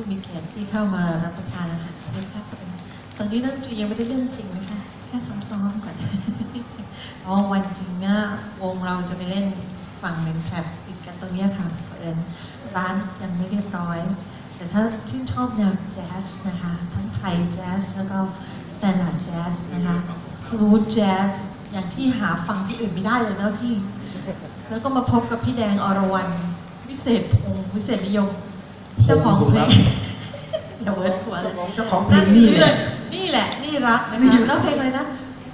ผู้มีเกียรติที่เข้ามารับประทานอาหารด้วยค่ะตอนนี้นักดนตรียังไม่ได้เล่นจริงนะคะแค่ซ้อมๆก่อนอ๋อวันจริงเนี่ยวงเราจะไปเล่นฝั่งหนึ่งแถบติดกันตรงเนี้ยค่ะเผอิญร้านยังไม่เรียบร้อย แต่ถ้าชื่นชอบแนวแจ๊สนะคะ ทั้งไทยแจ๊สแล้วก็ standard jazz นะคะ smooth jazz อย่างที่หาฟังที่อื่นไม่ได้เลยนะพี่ แล้วก็มาพบกับพี่แดงอรวรรณวิเศษพงศ์วิเศษนิยม เจ้าของเพลงอย่าเวิร์ดหัวเลยเจ้าของเพลงนี่แหละนี่แหละ นี่รักนะนี่คะอยู่แล้วเพลงอะไรนะ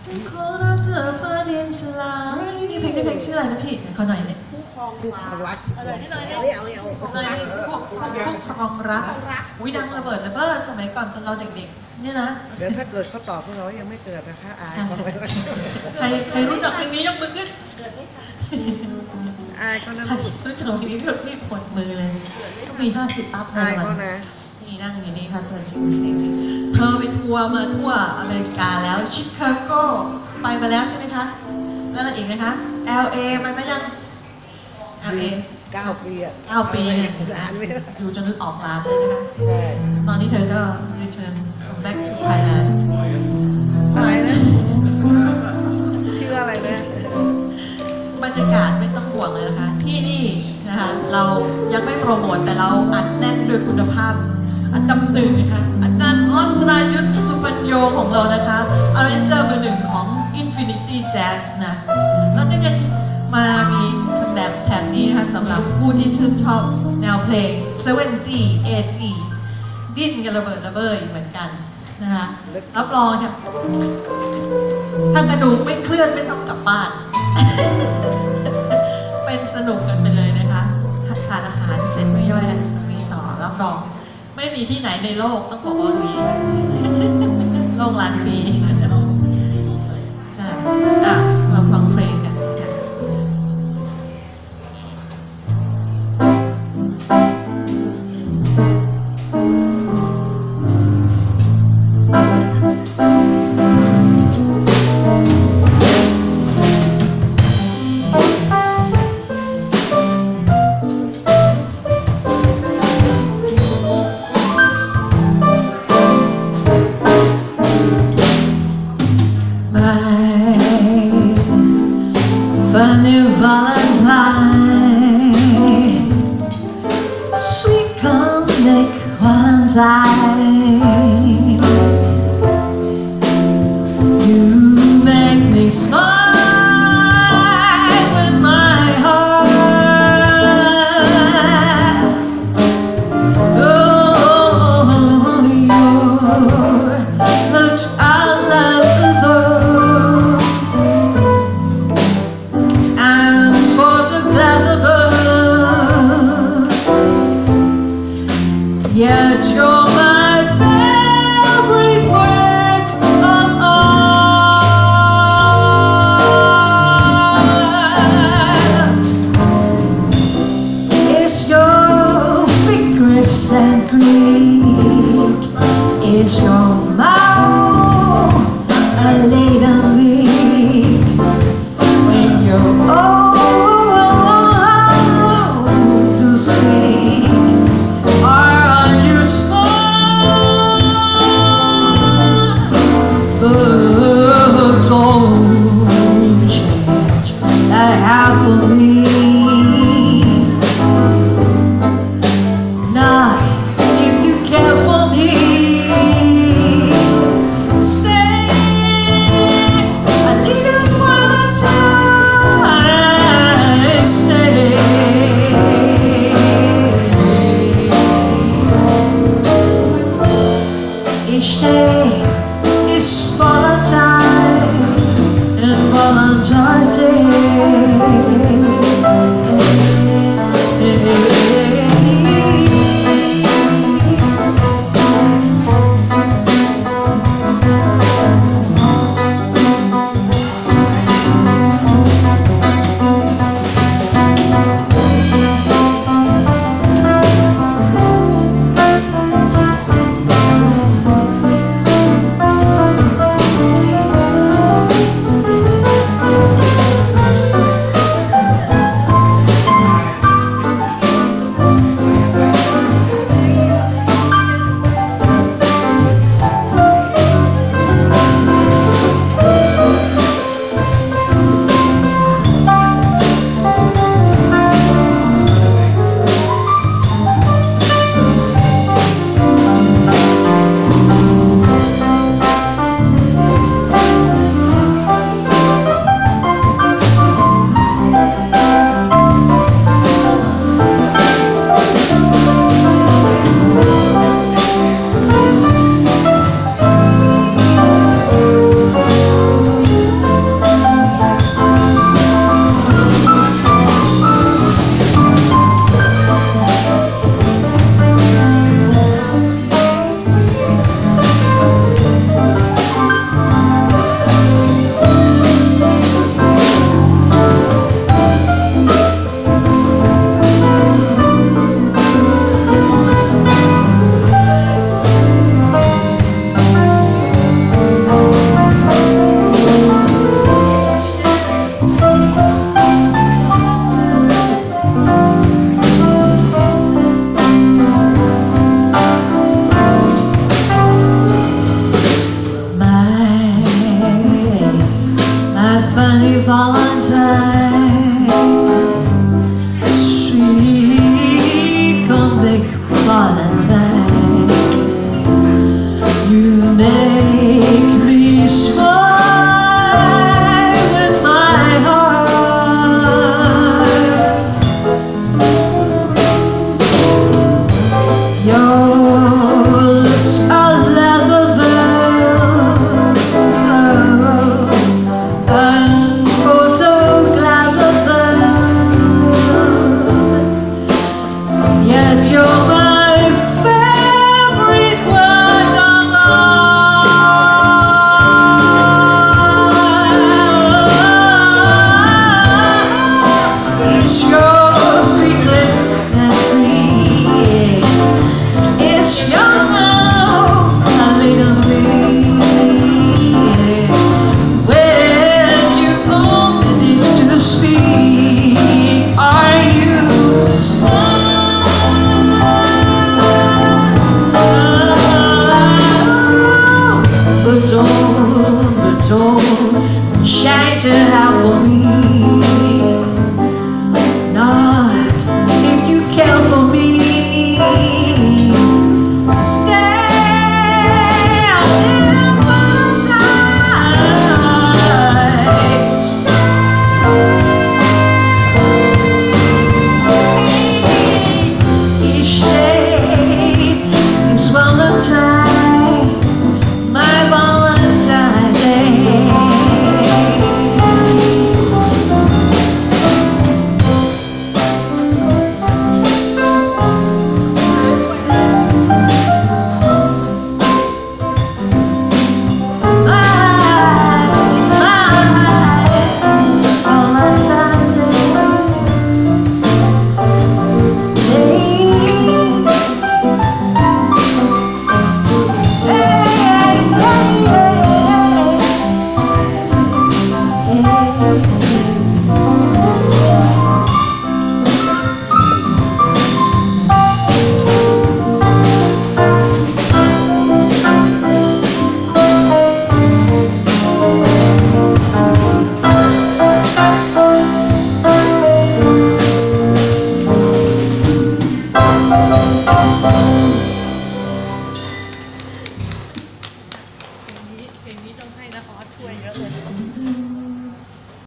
จะขอรักเธอฟ้าดินสลายนี่เพลงนี้เพลงชื่ออะไรนะพี่ขอหน่อยเลยผู้ครองผู้ฟ้าครองรักอะไรนี่หน่อยเอาเนี่ยเอาเอาหน่อยนี่พวกพวกครองรักวิดังระเบิดระเบ้อสมัยก่อนตอนเราเด็กๆเนี่ยนะเดี๋ยวถ้าเกิดเขาตอบพวกเรายังไม่เกิดนะคะอายเขาไปใครใครรู้จักเพลงนี้ยกมือขึ้น อายเขานะใครลูกรู้จักเพลงนี้ก็พี่ปวดมือเลยต้องมีห้าสิบอัพอายวัเขานะ นี่นั่งอยู่นี่ค่ะตัวจริงเสียงจริงเธอไปทัวร์มาทั่วอเมริกาแล้วชิคาโกไปมาแล้วใช่ไหมคะ แล้วอะไรอีกไหมคะ LA ไปไหมยัง LA เก้าปีอะเก้าปีเนี่ยนานไม่ได้อยู่จนออกร้านเลยนะคะ ใช่ ตอนนี้เธอก็ return come back to เราอัดแน่นด้วยคุณภาพ อันดับหนึ่งนะคะอาจารย์ออสรายุทธสุปัญโยของเรานะคะ arranger เบอร์หนึ่งของ Infinity Jazz นะ แล้วก็ยังมามีทางแถบแถบนี้นะคะสำหรับผู้ที่ชื่นชอบแนวเพลง 70 80 ดิ้นกันระเบิดระเบ้ออีกเหมือนกันนะคะรับรองค่ะถ้ากระดูกไม่เคลื่อนไม่ต้องกลับบ้าน ไม่มีที่ไหนในโลกต้องบอกว่ามีโลกล้านปี 存在 follow me.